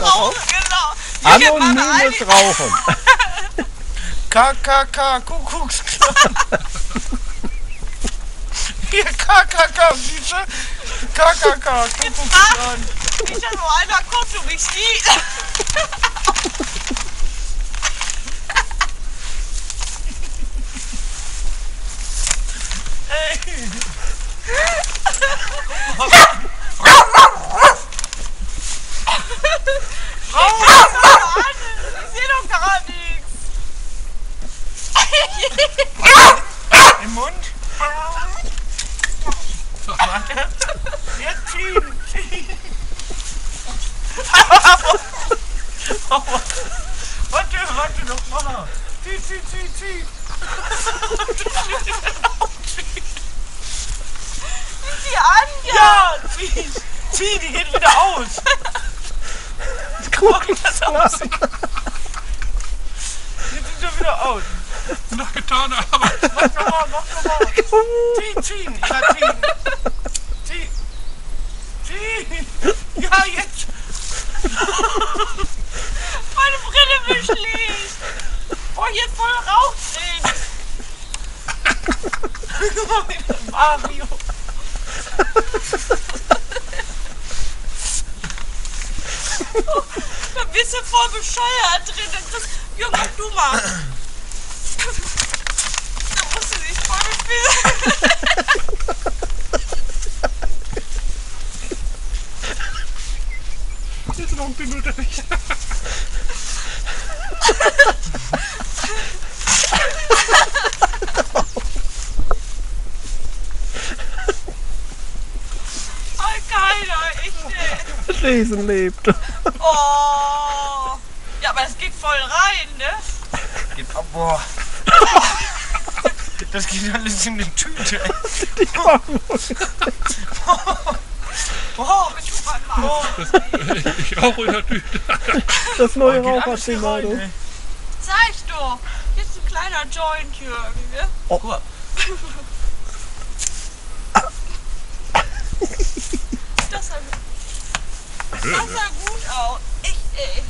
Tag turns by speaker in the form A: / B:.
A: darauf.
B: Genau. Jürgen, mach
A: Anonymes Rauchen.
C: KKK, Kuckucksklan. Hier, KKK, du? KKK, Kuckucksklan.
B: Ich hab nur einmal guckt, du mich.
C: Jetzt ziehen, ziehen. Warte, warte noch mal. Zieh, zieh, zieh, zieh.
B: Die Anja.
C: Ja, zieh. Zieh, die geht wieder aus.
A: Guck,
C: Das aus. Jetzt sieht er wieder aus.
D: Nach getaner Arbeit.
C: Mach nochmal, mach nochmal. Zieh, ziehen. Ja. Zieh. Zieh. Ja, jetzt.
B: Meine Brille beschlägt. Boah, jetzt voll Rauch
C: Mario.
B: Da bist du voll bescheuert drin. Kriegst, Junge, mach du mal. Da musst du dich voll bespielen.
D: Jetzt noch ein Bimmelteppich.
B: Voll keiner. Ich, äh,
A: Riesen lebt.
B: oh. Ja, aber es geht voll rein, ne?
C: Geht ab, boah. Das geht alles in die Tüte. ey.
B: Boah, mit du mal mal.
D: Ich rauche in der Tüte.
A: Das neue
C: ey.
B: Sag ich doch. Jetzt ein kleiner Joint, Jürgen, ne?
C: Guck
B: Das sah, gut aus. Echt, ey.